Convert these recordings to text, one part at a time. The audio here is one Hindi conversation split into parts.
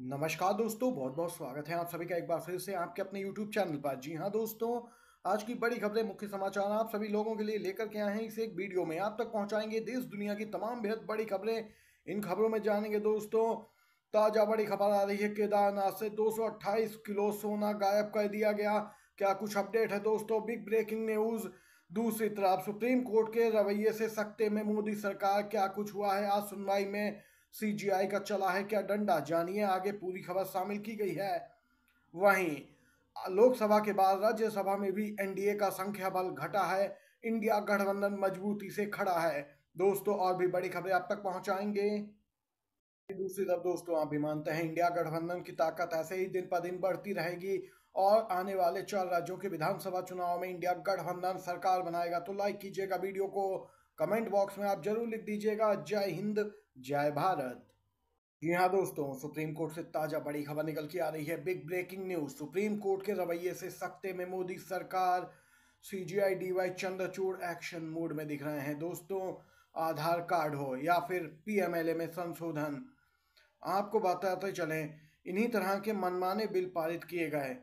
नमस्कार दोस्तों बहुत बहुत स्वागत है आप सभी का एक बार फिर से आपके अपने YouTube चैनल पर। जी हाँ दोस्तों, आज की बड़ी खबरें, मुख्य समाचार आप सभी लोगों के लिए लेकर के आए हैं इस एक वीडियो में। आप तक पहुंचाएँगे देश, दुनिया की तमाम बेहद बड़ी खबरें। इन खबरों में जानेंगे दोस्तों, ताज़ा बड़ी खबर आ रही है केदारनाथ से। 228 किलो सोना गायब कर दिया गया। क्या कुछ अपडेट है दोस्तों? बिग ब्रेकिंग न्यूज़ दूसरी तरफ़ सुप्रीम कोर्ट के रवैये से सख्ते में मोदी सरकार। क्या कुछ हुआ है? आज सुनवाई में सीजीआई का चला है, क्या डंडा? जानिए, आगे पूरी खबर शामिल की गई है। वहीं, लोकसभा के बाद राज्यसभा में भी एनडीए का संख्या बल घटा है। इंडिया गठबंधन मजबूती से खड़ा है। दोस्तों, और भी बड़ी खबरें आप तक पहुंचाएँगे। दूसरी तरफ़, दोस्तों, आप भी मानते हैं, इंडिया गठबंधन की ताकत ऐसे ही दिन पर दिन बढ़ती रहेगी और आने वाले चार राज्यों के विधानसभा चुनाव में इंडिया गठबंधन सरकार बनाएगा। तो लाइक कीजिएगा वीडियो को कमेंट बॉक्स में आप ज़रूर लिख दीजिएगा। जय हिंद, जय भारत। जी हाँ दोस्तों, सुप्रीम कोर्ट से ताज़ा बड़ी खबर निकल के आ रही है। Big breaking news. Supreme Court के रवैये से सख्ते में मोदी सरकार। CJI DY Chandrachud action mode में दिख रहे हैं। दोस्तों, आधार कार्ड हो या फिर पीएमएलए में संशोधन। आपको बताते चलें, इन्हीं तरह के मनमाने बिल पारित किए गए।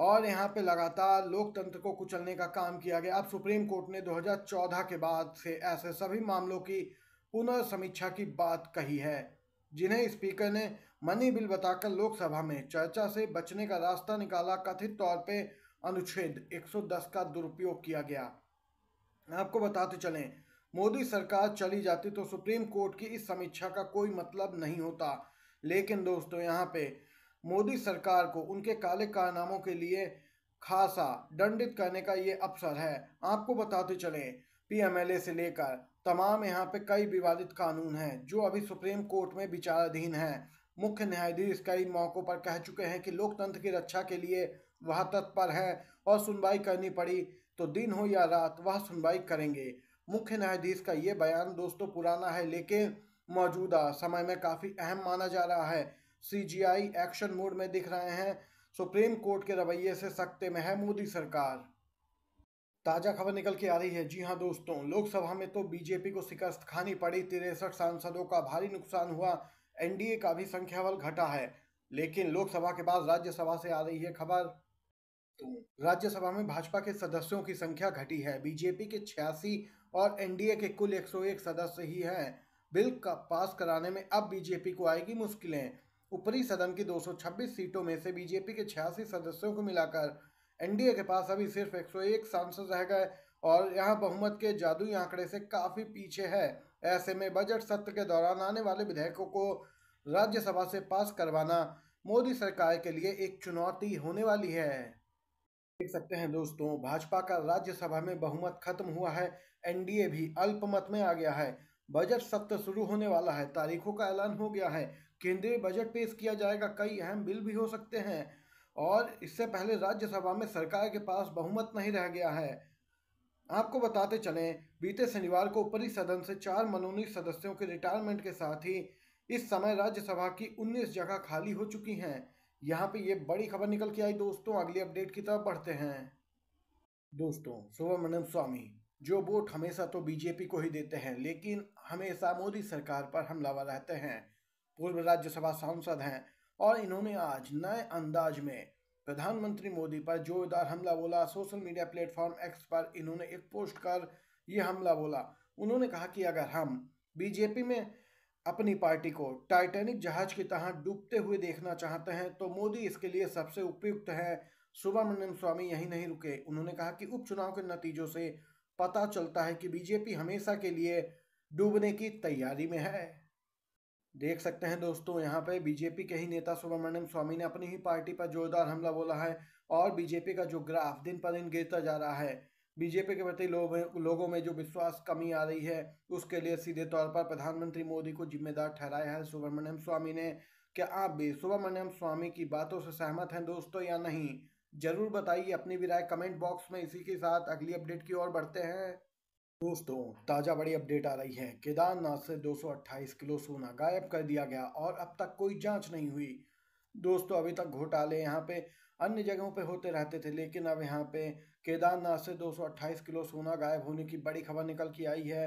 और यहाँ पे लगातार लोकतंत्र को कुचलने का काम किया गया। अब सुप्रीम कोर्ट ने 2014 के बाद से ऐसे सभी मामलों की पुनर्समीक्षा की बात कही है, जिन्हें स्पीकर ने मनी बिल बताकर लोकसभा में चर्चा से बचने का रास्ता निकाला। कथित तौर पे अनुच्छेद 110 का दुरुपयोग किया गया। आपको बताते चलें, मोदी सरकार चली जाती तो सुप्रीम कोर्ट की इस समीक्षा का कोई मतलब नहीं होता। लेकिन दोस्तों, यहाँ पे मोदी सरकार को उनके काले कारनामों के लिए खासा दंडित करने का ये अवसर है। आपको बताते चलें, पीएमएलए से लेकर तमाम यहाँ पे कई विवादित कानून हैं, जो अभी सुप्रीम कोर्ट में विचाराधीन हैं। मुख्य न्यायाधीश कई मौक़ों पर कह चुके हैं कि लोकतंत्र की रक्षा के लिए वह तत्पर है और सुनवाई करनी पड़ी तो दिन हो या रात वह सुनवाई करेंगे। मुख्य न्यायाधीश का ये बयान दोस्तों पुराना है, लेकिन मौजूदा समय में काफ़ी अहम माना जा रहा है। सीजीआई एक्शन मोड में दिख रहे हैं। सुप्रीम कोर्ट के रवैये से सख्ते में है मोदी सरकार। ताज़ा खबर निकल के आ रही है। जी हाँ दोस्तों, लोकसभा में तो बीजेपी को शिकस्त खानी पड़ी। तिरसठ सांसदों का भारी नुकसान हुआ। एनडीए का भी संख्या बल घटा है। लेकिन लोकसभा के बाद राज्यसभा से आ रही है खबर। राज्यसभा में भाजपा के सदस्यों की संख्या घटी है। बीजेपी के छियासी और एनडीए के कुल 101 सदस्य ही हैं। बिल का पास कराने में अब बीजेपी को आएगी मुश्किलें। ऊपरी सदन की 226 सीटों में से बीजेपी के छियासी सदस्यों को मिलाकर एनडीए के पास अभी सिर्फ़ 101 सांसद रह गए और यहाँ बहुमत के जादुई आंकड़े से काफ़ी पीछे है। ऐसे में बजट सत्र के दौरान आने वाले विधेयकों को राज्यसभा से पास करवाना मोदी सरकार के लिए एक चुनौती होने वाली है। देख सकते हैं दोस्तों, भाजपा का राज्यसभा में बहुमत खत्म हुआ है, एनडीए भी अल्पमत में आ गया है। बजट सत्र शुरू होने वाला है, तारीखों का ऐलान हो गया है। केंद्रीय बजट पेश किया जाएगा, कई अहम बिल भी हो सकते हैं। और इससे पहले राज्यसभा में सरकार के पास बहुमत नहीं रह गया है। आपको बताते चलें, बीते शनिवार को ऊपरी सदन से चार मनोनीत सदस्यों के रिटायरमेंट के साथ ही इस समय राज्यसभा की 19 जगह खाली हो चुकी हैं। यहाँ पे ये बड़ी खबर निकल के आई दोस्तों, अगली अपडेट की तरफ़ बढ़ते हैं। दोस्तों सुब्रमण्यम स्वामी, जो वोट हमेशा तो बीजेपी को ही देते हैं, लेकिन हमेशा मोदी सरकार पर हमलावर रहते हैं। पूर्व राज्यसभा सांसद हैं और इन्होंने आज नए अंदाज में प्रधानमंत्री मोदी पर जोरदार हमला बोला। सोशल मीडिया प्लेटफॉर्म एक्स पर इन्होंने एक पोस्ट कर ये हमला बोला। उन्होंने कहा कि अगर हम बीजेपी में अपनी पार्टी को टाइटैनिक जहाज़ की तरह डूबते हुए देखना चाहते हैं तो मोदी इसके लिए सबसे उपयुक्त है। सुब्रमण्यम स्वामी यही नहीं रुके। उन्होंने कहा कि उपचुनाव के नतीजों से पता चलता है कि बीजेपी हमेशा के लिए डूबने की तैयारी में है। देख सकते हैं दोस्तों, यहाँ पे बीजेपी के ही नेता सुब्रमण्यम स्वामी ने अपनी ही पार्टी पर जोरदार हमला बोला है और बीजेपी का जो ग्राफ दिन पर दिन गिरता जा रहा है। बीजेपी के प्रति लोग लोगों में जो विश्वास कमी आ रही है, उसके लिए सीधे तौर पर प्रधानमंत्री मोदी को जिम्मेदार ठहराया है सुब्रमण्यम स्वामी ने। क्या आप भी सुब्रमण्यम स्वामी की बातों से सहमत हैं दोस्तों या नहीं? ज़रूर बताइए, अपनी भी राय कमेंट बॉक्स में। इसी के साथ अगली अपडेट की ओर बढ़ते हैं। दोस्तों, ताज़ा बड़ी अपडेट आ रही है। केदारनाथ से 228 किलो सोना गायब कर दिया गया और अब तक कोई जाँच नहीं हुई। दोस्तों, अभी तक घोटाले यहाँ पे अन्य जगहों पे होते रहते थे, लेकिन अब यहाँ पे केदारनाथ से 228 किलो सोना गायब होने की बड़ी खबर निकल के आई है।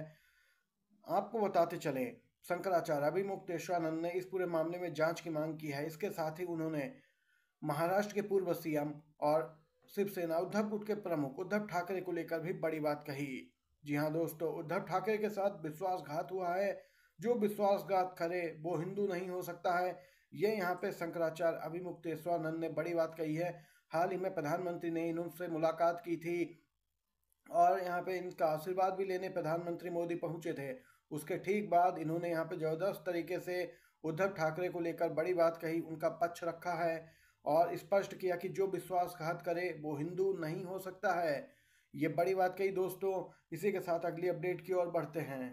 आपको बताते चले, शंकराचार्य अभिमुक्तेश्वरानंद ने इस पूरे मामले में जाँच की मांग की है। इसके साथ ही उन्होंने महाराष्ट्र के पूर्व सीएम और शिवसेना उद्धव गुट के प्रमुख उद्धव ठाकरे को लेकर भी बड़ी बात कही। जी हाँ दोस्तों, उद्धव ठाकरे के साथ विश्वासघात हुआ है। जो विश्वासघात करे, वो हिंदू नहीं हो सकता है। ये यहाँ पे शंकराचार्य अभिमुक्तेश्वरानंद ने बड़ी बात कही है। हाल ही में प्रधानमंत्री ने इनसे मुलाकात की थी और यहाँ पे इनका आशीर्वाद भी लेने प्रधानमंत्री मोदी पहुँचे थे। उसके ठीक बाद इन्होंने यहाँ पे ज़बरदस्त तरीके से उद्धव ठाकरे को लेकर बड़ी बात कही, उनका पक्ष रखा है और स्पष्ट किया कि जो विश्वासघात करे, वो हिंदू नहीं हो सकता है। ये बड़ी बात कही दोस्तों, इसी के साथ अगली अपडेट की ओर बढ़ते हैं।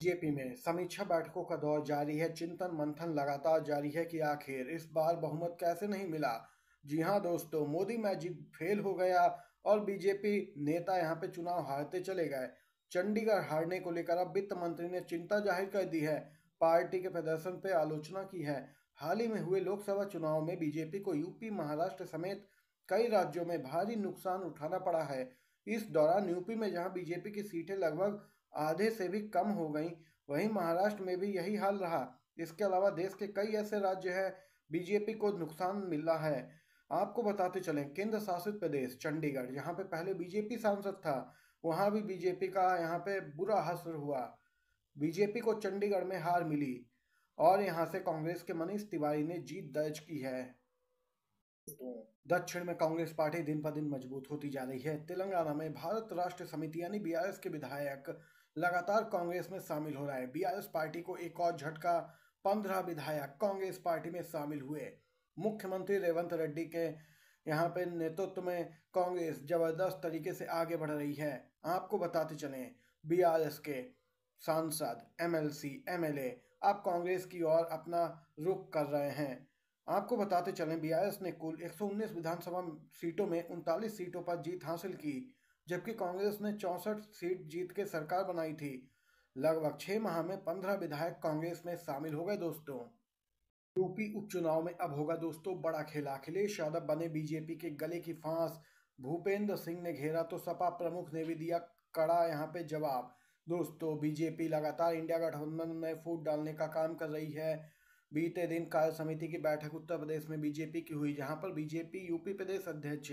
बीजेपी में समीक्षा बैठकों का दौर जारी है, चिंतन मंथन लगातार जारी है कि आखिर इस बार बहुमत कैसे नहीं मिला? जी हाँ दोस्तों, मोदी मैजिक फेल हो गया और बीजेपी नेता यहाँ पे चुनाव हारते चले गए। चंडीगढ़ हारने को लेकर अब वित्त मंत्री ने चिंता ज़ाहिर कर दी है। पार्टी के प्रदर्शन पे आलोचना की है। हाल ही में हुए लोकसभा चुनाव में बीजेपी को यूपी, महाराष्ट्र समेत कई राज्यों में भारी नुकसान उठाना पड़ा है। इस दौरान यूपी में जहाँ बीजेपी की सीटें लगभग आधे से भी कम हो गईं, वहीं महाराष्ट्र में भी यही हाल रहा। इसके अलावा देश के कई ऐसे राज्य हैं, बीजेपी को नुकसान मिल है। आपको बताते चलें, केंद्र शासित प्रदेश, चंडीगढ़, जहाँ पे पहले बीजेपी सांसद था, वहाँ भी बीजेपी का यहाँ पे बुरा हसर हुआ। बीजेपी को चंडीगढ़ में हार मिली, और यहाँ से कांग्रेस के मनीष तिवारी ने जीत दर्ज की है। दक्षिण में कांग्रेस पार्टी दिन पर दिन मज़बूत होती जा रही है। तेलंगाना में भारत राष्ट्र समिति यानी बीआरएस के विधायक लगातार कांग्रेस में शामिल हो रहा है। बीआरएस पार्टी को एक और झटका, पंद्रह विधायक कांग्रेस पार्टी में शामिल हुए। मुख्यमंत्री रेवंत रेड्डी के यहाँ पे नेतृत्व में कांग्रेस ज़बरदस्त तरीके से आगे बढ़ रही है। आपको बताते चलें बीआरएस के सांसद एमएलसी एमएलए अब कांग्रेस की ओर अपना रुख कर रहे हैं। आपको बताते चलें बीआरएस ने कुल 119 विधानसभा सीटों में उनतालीस सीटों पर जीत हासिल की, जबकि कांग्रेस ने चौसठ सीट जीत के सरकार बनाई थी। लगभग छह माह में पंद्रह विधायक कांग्रेस में शामिल हो गए दोस्तों। यूपी उपचुनाव में अब होगा दोस्तों बड़ा खेला। अखिलेश यादव बने बीजेपी के गले की फांस। भूपेंद्र सिंह ने घेरा तो सपा प्रमुख ने भी दिया कड़ा यहाँ पे जवाब। दोस्तों बीजेपी लगातार इंडिया गठबंधन में फूट डालने का काम कर रही है। बीते दिन कार्य समिति की बैठक उत्तर प्रदेश में बीजेपी की हुई, जहाँ पर बीजेपी यूपी प्रदेश अध्यक्ष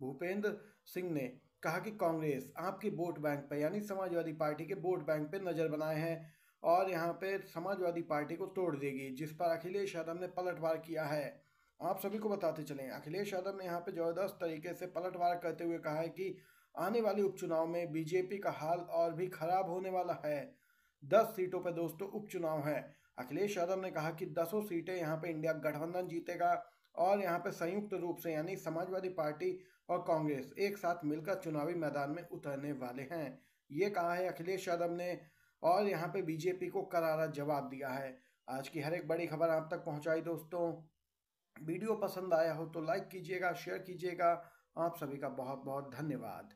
भूपेंद्र सिंह ने कहा कि कांग्रेस आपके वोट बैंक पर यानी समाजवादी पार्टी के वोट बैंक पर नज़र बनाए हैं और यहाँ पे समाजवादी पार्टी को तोड़ देगी, जिस पर अखिलेश यादव ने पलटवार किया है। आप सभी को बताते चलें, अखिलेश यादव ने यहाँ पे ज़बरदस्त तरीके से पलटवार करते हुए कहा है कि आने वाले उपचुनाव में बीजेपी का हाल और भी खराब होने वाला है। दस सीटों पर दोस्तों, उपचुनाव है। अखिलेश यादव ने कहा कि दसों सीटें यहाँ पे इंडिया गठबंधन जीतेगा और यहाँ पे संयुक्त रूप से यानी समाजवादी पार्टी और कांग्रेस एक साथ मिलकर चुनावी मैदान में उतरने वाले हैं। ये कहा है अखिलेश यादव ने और यहाँ पे बीजेपी को करारा जवाब दिया है। आज की हर एक बड़ी खबर आप तक पहुँचाई दोस्तों। वीडियो पसंद आया हो तो लाइक कीजिएगा, शेयर कीजिएगा। आप सभी का बहुत बहुत धन्यवाद।